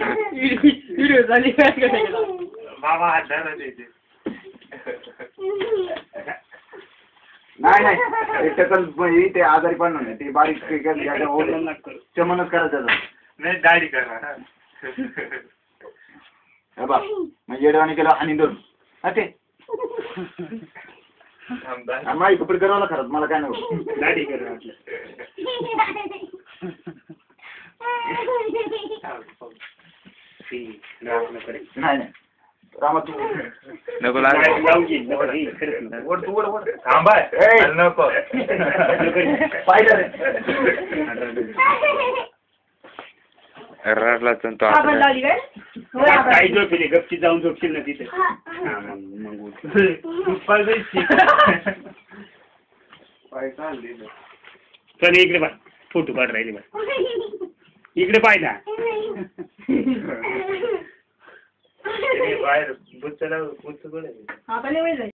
Video झाली काय मामा हात धरा त्याचे नाही नाही. ते टकल म्हणजे ते आजारी पण नाही ते बारीक ते काय घ्यायचं, ओढून चमनच करायचं त्याचं. नाही दाढी करा. ना हे बघ म्हणजे येडवाणी केलं आणि दोन हा ते. थांब, दाढी. माझी कपडे करावं खरंच मला काय नको. दाढी कर वाटलं थांब. नको. नाही नाही. रामा तू नको नाही, लागू जाऊ घे. नको रे, खरंच नको. तू थांबा! नको नको. रे. पाहिलं रे रडला तो आपण आता लावली काय? होय आपण. काही झोपेल गपची जाऊन झोपशील ना तिथे. हा मग मग उठ. तू पाय जायची पाय चालले. चल इकडे बा फोटो काढ राहिले बा इकडे पाय ना बाहेर आपण नाही